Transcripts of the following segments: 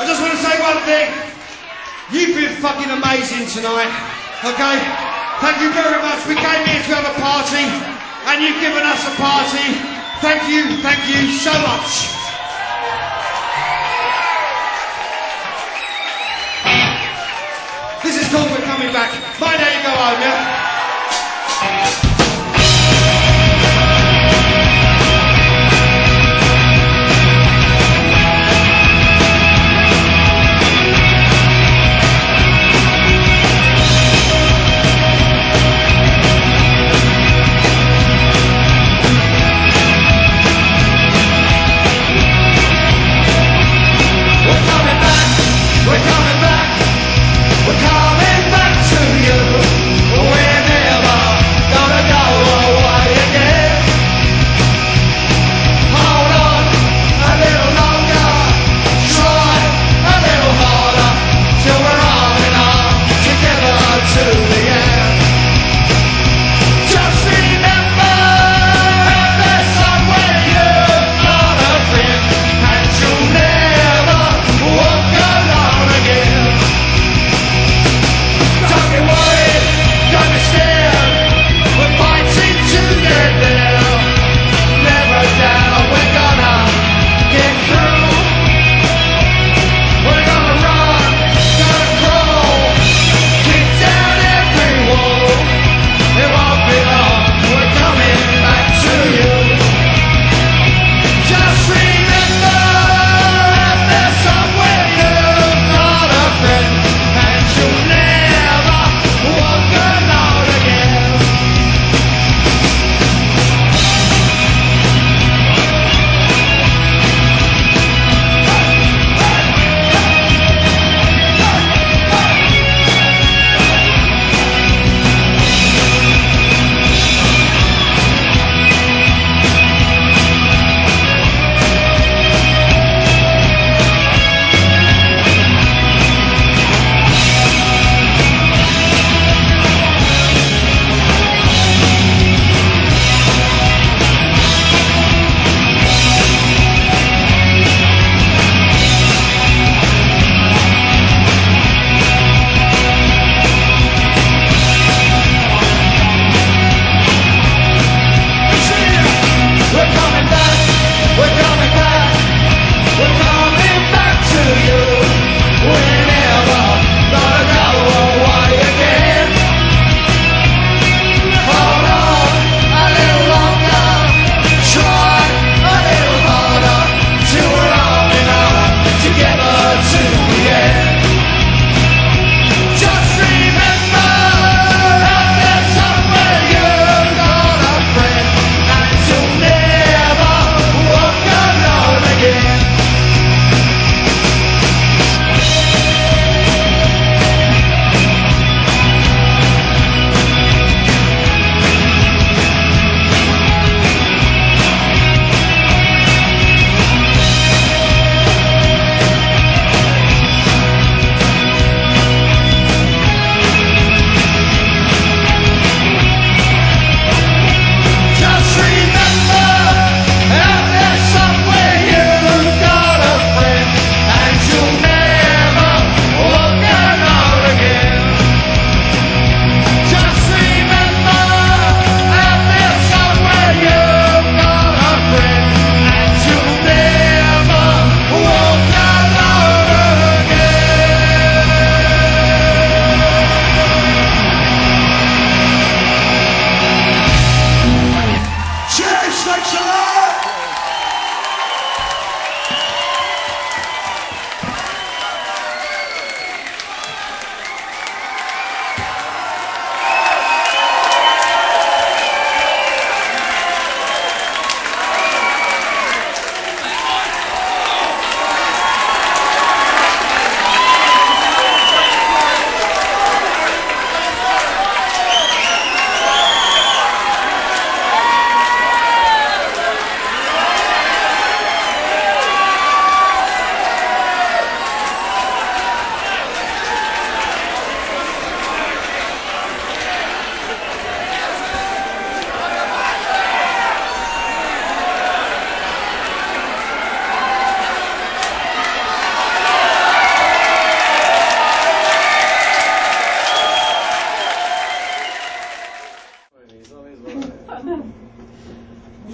I just want to say one thing. You've been fucking amazing tonight. Okay? Thank you very much. We came here to have a party, and you've given us a party. Thank you, thank you so much. This is called We're Coming Back.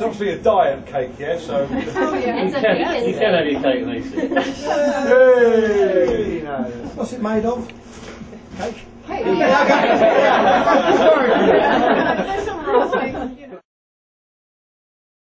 Obviously a diet cake, yeah. So. You can, you can have your cake, Mason. Yay! What's it made of? Cake? Sorry.